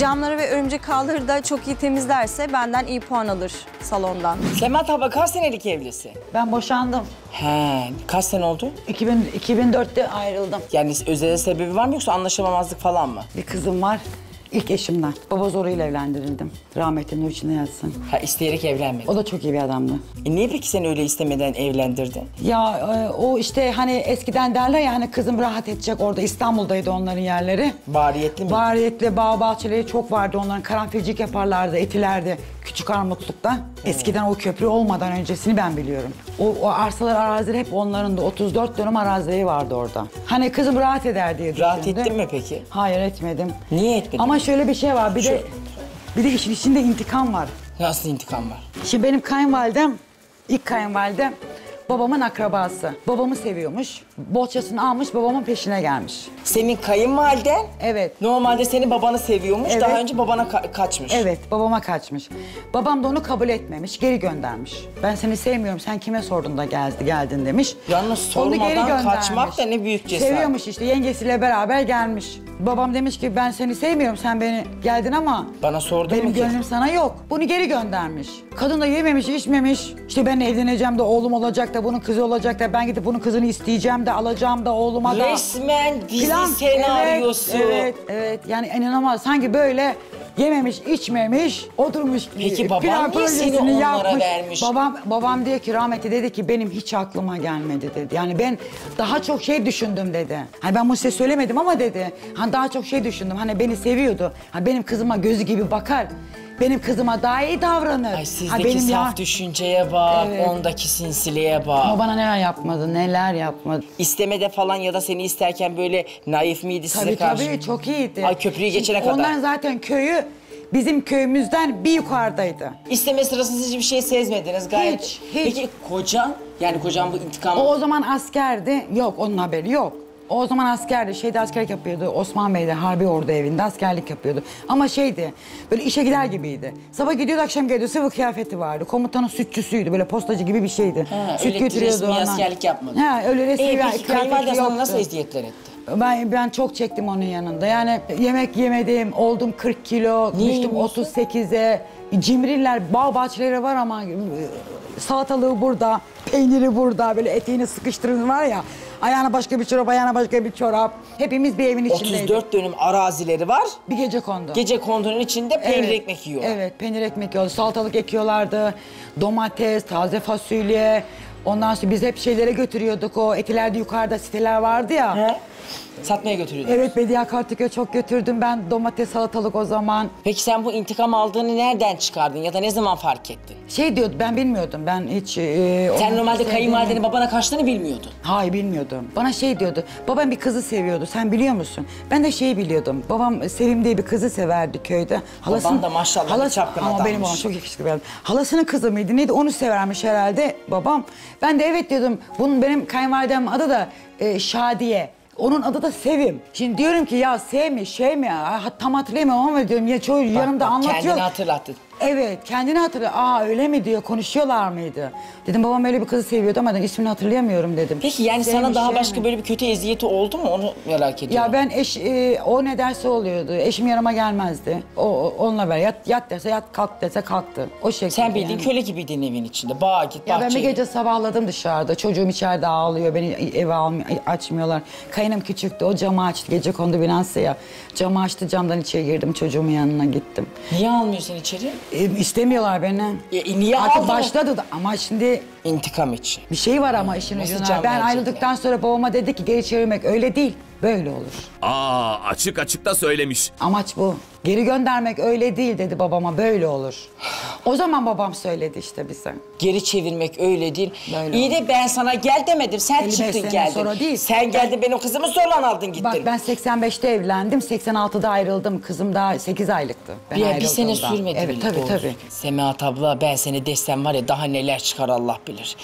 Camları ve örümcek ağları da çok iyi temizlerse benden iyi puan alır salondan. Semahat abla kaç senelik evlisi? Ben boşandım. He, kaç sene oldu? 2000, 2004'te ayrıldım. Yani özel sebebi var mı yoksa anlaşamamazlık falan mı? Bir kızım var. İlk eşimden. Baba zoruyla evlendirildim. Rahmetli nur içinde yatsın. Ha isteyerek evlenmedin. O da çok iyi bir adamdı. E niye peki seni öyle istemeden evlendirdin? Ya e, o işte hani eskiden derler ya hani kızım rahat edecek orada İstanbul'daydı onların yerleri. Bariyetli mi? Bariyetli bağ bahçeleri çok vardı onların karanfilcik yaparlardı etilerdi küçük armutlukta. Eskiden o köprü olmadan öncesini ben biliyorum. O, o arsalar araziler hep onların da 34 dönüm arazileri vardı orada. Hani kızım rahat eder diye düşündü. Rahat ettin mi peki? Hayır etmedim. Niye etmedin? Ama şöyle bir şey var bir de bir de işin içinde intikam var. Nasıl intikam var? Şimdi benim kayınvalidem, ilk kayınvalidem babamın akrabası. Babamı seviyormuş. Bohçasını almış babamın peşine gelmiş. Senin kayınvaliden Evet. normalde seni babanı seviyormuş. Evet. Daha önce babana ka- kaçmış. Evet babama kaçmış. Babam da onu kabul etmemiş, geri göndermiş. Ben seni sevmiyorum, sen kime sordun da geldi, geldin demiş. Yalnız sormadan kaçmak da ne büyük cesaret. Seviyormuş işte, yengesiyle beraber gelmiş. Babam demiş ki ben seni sevmiyorum, sen beni geldin ama... Bana sordun Benim mu ki? gönlüm sana yok. Bunu geri göndermiş. Kadın da yememiş, içmemiş. İşte ben evleneceğim de oğlum olacak da bunun kızı olacak da ben gidip bunun kızını isteyeceğim de alacağım da oğluma da. Resmen dizi Plan- senaryosu. Evet, evet, evet. Yani inanılmaz. Sanki böyle yememiş, içmemiş, oturmuş. Peki baban plan niye seni onlara vermiş? Babam, babam diyor ki rahmetli dedi ki benim hiç aklıma gelmedi dedi. Yani ben daha çok şey düşündüm dedi. Hani ben bunu size söylemedim ama dedi. Hani daha çok şey düşündüm. Hani beni seviyordu. Hani benim kızıma gözü gibi bakar. Benim kızıma daha iyi davranır. Ay Ha, sizdeki benim saf ya- düşünceye bak, Evet. ondaki sinsiliğe bak. Ama bana neler yapmadı, neler yapmadı. İstemede falan ya da seni isterken böyle naif miydi size Tabii karşı? tabii çok iyiydi. Ay köprüyü Şimdi geçene kadar. Onların zaten köyü bizim köyümüzden bir yukarıdaydı. İsteme sırasında hiçbir şey sezmediniz gayet. Hiç, hiç. Peki kocan, yani kocan bu intikam... O o zaman askerdi. Yok onun haberi yok. O zaman askerdi. Şeyde askerlik yapıyordu. Osman Bey'de Harbi Ordu evinde askerlik yapıyordu. Ama şeydi. Böyle işe gider gibiydi. Sabah gidiyordu akşam geliyordu. Sıvı kıyafeti vardı. Komutanın sütçüsüydü. Böyle postacı gibi bir şeydi. Ha, Süt öyle götürüyordu resmi ona. askerlik yapmadı. Ha öyle resmi Ee, peki kayınvalide kıyafeti sana yoktu. nasıl eziyetler etti? Ben ben çok çektim onun yanında. Yani yemek yemedim, oldum 40 kilo, Niye düştüm yemiyorsun? 38'e. Cimriler, bağ bahçeleri var ama e, salatalığı burada, peyniri burada, böyle etiğini sıkıştırın var ya. Ayağına başka bir çorap, ayağına başka bir çorap. Hepimiz bir evin içindeydik. 34 dönüm arazileri var. Bir gece kondu. Gece kondunun içinde peynir Evet, ekmek yiyorlar. Evet, peynir ekmek yiyorlar. Salatalık ekiyorlardı. Domates, taze fasulye. Ondan sonra biz hep şeylere götürüyorduk. O etilerde yukarıda siteler vardı ya. He? Satmaya götürüyorlar. Evet Bediye Kartıköy'e çok götürdüm ben domates salatalık o zaman. Peki sen bu intikam aldığını nereden çıkardın ya da ne zaman fark ettin? Şey diyordu ben bilmiyordum ben hiç... E, Sen onu normalde kayınvalidenin babana kaçtığını bilmiyordun. Hayır bilmiyordum. Bana şey diyordu. Babam bir kızı seviyordu. Sen biliyor musun? Ben de şeyi biliyordum. Babam Sevim diye bir kızı severdi köyde. da maşallah bir çapkın Ama adammış. benim babam çok yakışıklı bir adam. Halasının kızı mıydı neydi onu severmiş herhalde babam. Ben de evet diyordum. Bunun benim kayınvalidem adı da e, Şadiye. Onun adı da Sevim. Şimdi diyorum ki ya Sev mi şey mi? Ha, tam hatırlayamam ama diyorum ya çoğu yanımda bak, anlatıyor. kendini hatırlattın. Evet kendini hatırlıyor. Aa öyle mi diyor konuşuyorlar mıydı? Dedim babam öyle bir kızı seviyordu ama ismini hatırlayamıyorum dedim. Peki yani sana Sevmiş, daha şey başka mi? böyle bir kötü eziyeti oldu mu onu merak ediyorum. Ya ben eş, e, o ne derse oluyordu. Eşim yanıma gelmezdi. O, o- onunla ver. Yat, yat dese yat, kalk dese kalktı. O şekilde Sen bildiğin yani. köle gibiydin evin içinde. Bağa git, Ya ben bahçeye bir gece sabahladım dışarıda. Çocuğum içeride ağlıyor. Beni eve almıyor, açmıyorlar. Kayınım küçüktü. O camı açtı. Gece kondu binası ya. Camı açtı. Camdan içeri girdim. Çocuğumun yanına gittim. Niye almıyorsun içeri? E, istemiyorlar beni. E, e, niye Artık aldın? başladı da ama şimdi İntikam için. bir şey var ama işin Nasıl ucunda. can Ben verecek ayrıldıktan sonra babama dedi ki geri çevirmek öyle değil. Böyle olur. Aa açık açık da söylemiş. Amaç bu. Geri göndermek öyle değil dedi babama böyle olur. O zaman babam söyledi işte bize. Geri çevirmek öyle değil. Böyle İyi de ben sana gel demedim. Sen 55 çıktın sene geldin. sonra değil. Sen geldin benim kızımı zorla aldın gittin. Bak ben 85'te evlendim, 86'da ayrıldım. Kızım daha 8 aylıktı. Ben bir, bir sene ayrıldığımda. sürmedi Evet bile tabii doğrusu. tabii. Semahat abla ben seni desem var ya daha neler çıkar Allah bilir.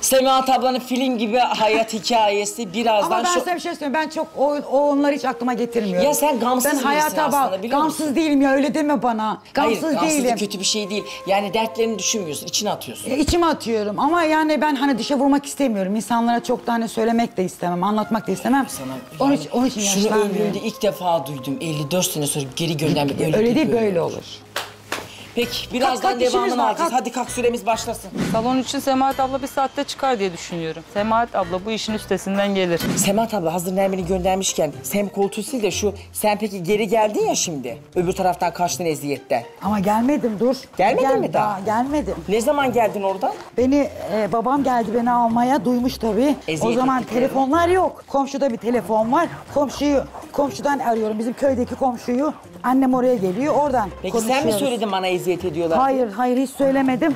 Semahat ablanın film gibi hayat hikayesi birazdan Ama ben şu... sana bir şey söyleyeyim. Ben çok o, o onları hiç aklıma getirmiyorum. Ya sen gamsız Ben birisin hayata aslında, bak. biliyor Gamsız musun? değilim ya öyle deme bana. Gamsız Hayır, gamsızlık değilim. kötü bir şey değil. Yani dertlerini düşünmüyorsun, içine atıyorsun. E, içime atıyorum ama yani ben hani dışa vurmak istemiyorum. İnsanlara çok da hani söylemek de istemem, anlatmak da istemem. Sana onun, yani için, onun için şunu yaşlanmıyorum. ömrümde ilk defa duydum. 54 sene sonra geri göndermek öyle, Öyle değil böyle. böyle olur. Peki birazdan kalk, devamını var, alacağız. kalk. Hadi kalk süremiz başlasın. Salon için Semahat abla bir saatte çıkar diye düşünüyorum. Semahat abla bu işin üstesinden gelir. Semat abla hazır Nermin'i göndermişken sen koltuğu sil de şu sen peki geri geldin ya şimdi. Öbür taraftan kaçtın eziyetten. Ama gelmedim dur. Gelmedin Gel- mi daha? Gelmedim. Ne zaman geldin oradan? Beni e, babam geldi beni almaya duymuş tabii. Eziyet o zaman telefonlar yok. Komşuda bir telefon var. Komşuyu komşudan arıyorum bizim köydeki komşuyu. Annem oraya geliyor oradan Peki sen mi söyledin bana eziyet ediyorlar? Hayır hayır hiç söylemedim.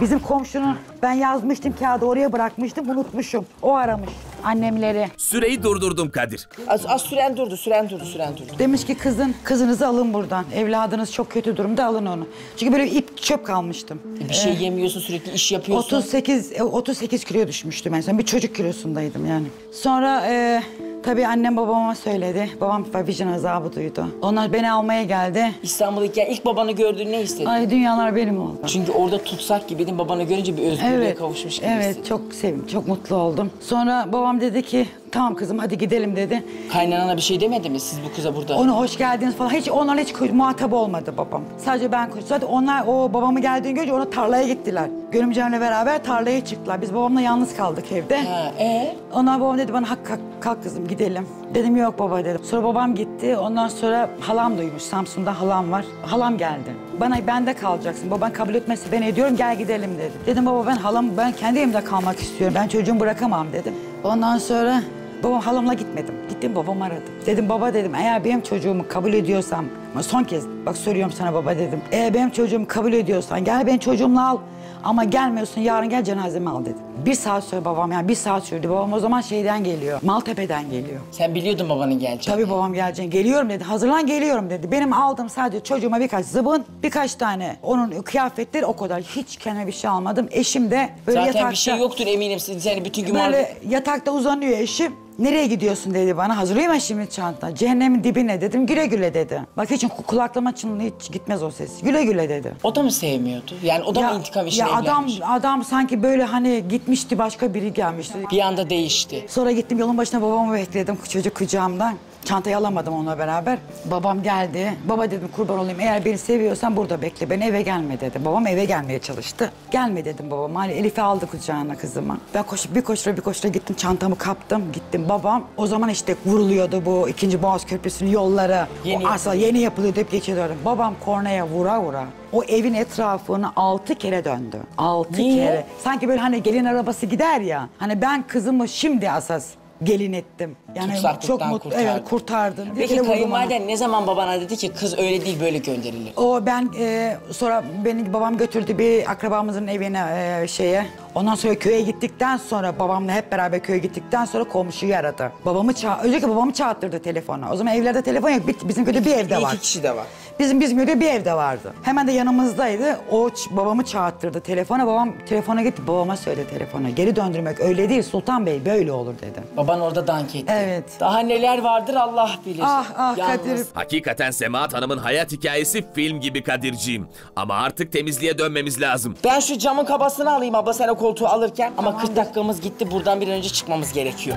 Bizim komşunun ben yazmıştım kağıdı oraya bırakmıştım unutmuşum. O aramış annemleri. Süreyi durdurdum Kadir. Az, az süren durdu, süren durdu, süren durdu. Demiş ki kızın kızınızı alın buradan. Evladınız çok kötü durumda alın onu. Çünkü böyle ip çöp kalmıştım. Bir şey yemiyorsun, sürekli iş yapıyorsun. 38 e, 38 kilo düşmüştüm en son. Bir çocuk kilosundaydım yani. Sonra e, tabii annem babama söyledi. Babam vicdan azabı duydu. Onlar beni almaya geldi. İstanbul'dayken ilk babanı gördüğün ne hissettin? Ay dünyalar benim oldu. Çünkü orada tutsak gibiydin, babanı görünce bir özgürlüğe Evet. kavuşmuş gibisin. Evet çok sevim, çok mutlu oldum. Sonra babam dedi ki tamam kızım hadi gidelim dedi. Kaynanana bir şey demedi mi siz bu kıza burada? Ona hoş geldiniz falan. Hiç onlarla hiç muhatap olmadı babam. Sadece ben koş. Zaten onlar o babamı geldiğini görünce ona tarlaya gittiler. Görümcemle beraber tarlaya çıktılar. Biz babamla yalnız kaldık evde. Ha, ee? Ondan babam dedi bana kalk, kalk kızım gidelim. Dedim yok baba dedim. Sonra babam gitti. Ondan sonra halam duymuş. Samsun'da halam var. Halam geldi. Bana bende kalacaksın. Baban kabul etmezse ben ediyorum gel gidelim dedi. Dedim baba ben halam ben kendi evimde kalmak istiyorum. Ben çocuğumu bırakamam dedim. Ondan sonra babam halamla gitmedim. Gittim babam aradı. Dedim baba dedim eğer benim çocuğumu kabul ediyorsam ama son kez bak soruyorum sana baba dedim. Eğer benim çocuğumu kabul ediyorsan gel benim çocuğumla al. Ama gelmiyorsun yarın gel cenazemi al dedi. Bir saat sonra babam yani bir saat sürdü. Babam o zaman şeyden geliyor. Maltepe'den geliyor. Sen biliyordun babanın geleceğini. Tabii babam gelecek. Geliyorum dedi. Hazırlan geliyorum dedi. Benim aldığım sadece çocuğuma birkaç zıbın, birkaç tane onun kıyafetleri o kadar. Hiç kendime bir şey almadım. Eşim de böyle Zaten yatakta... bir şey yoktur eminim. Siz seni bütün gün Böyle yatakta uzanıyor eşim. Nereye gidiyorsun dedi bana. Hazırlayayım mı şimdi çanta. Cehennemin dibine dedim. Güle güle dedi. Bak hiç kulaklama çınlığı hiç gitmez o ses. Güle güle dedi. O da mı sevmiyordu? Yani o da mı intikam işine ya adam adam sanki böyle hani gitmişti başka biri gelmişti. Bir anda değişti. Sonra gittim yolun başına babamı bekledim çocuk kucağımdan. Çantayı alamadım onunla beraber. Babam geldi. Baba dedim kurban olayım eğer beni seviyorsan burada bekle. Ben eve gelme dedi. Babam eve gelmeye çalıştı. Gelme dedim babama. Hani Elif'i aldı kucağına kızıma. Ben koşup bir koştura bir koştura gittim çantamı kaptım. Gittim babam. O zaman işte vuruluyordu bu ikinci Boğaz Köprüsü'nün yolları. Yeni o asla yeni yapılıyordu hep geçiyordu. Babam kornaya vura vura. O evin etrafını altı kere döndü. Altı Niye? kere. Sanki böyle hani gelin arabası gider ya. Hani ben kızımı şimdi asas gelin ettim. Yani çok mutlu. kurtardın. Evet kurtardım. Peki ona. kayınvaliden ne zaman babana dedi ki kız öyle değil böyle gönderilir? O ben e, sonra beni babam götürdü bir akrabamızın evine e, şeye. Ondan sonra köye gittikten sonra babamla hep beraber köye gittikten sonra komşuyu aradı. Babamı ça öncelikle babamı çağırttırdı telefona. O zaman evlerde telefon yok. Bizim köyde bir evde var. İki kişi de var. Bizim bizim köyde bir evde vardı. Hemen de yanımızdaydı. O babamı çağırttırdı telefona. Babam telefona gitti. Babama söyledi telefona. Geri döndürmek öyle değil Sultan Bey böyle olur dedi. Baban orada dank etti. Evet. Daha neler vardır Allah bilir. Ah ah Yalnız Kadir. Hakikaten Semahat Hanım'ın hayat hikayesi film gibi Kadir'ciğim. Ama artık temizliğe dönmemiz lazım. Ben şu camın kabasını alayım abla sen o koltuğu alırken. Ama 40 dakikamız gitti buradan bir an önce çıkmamız gerekiyor.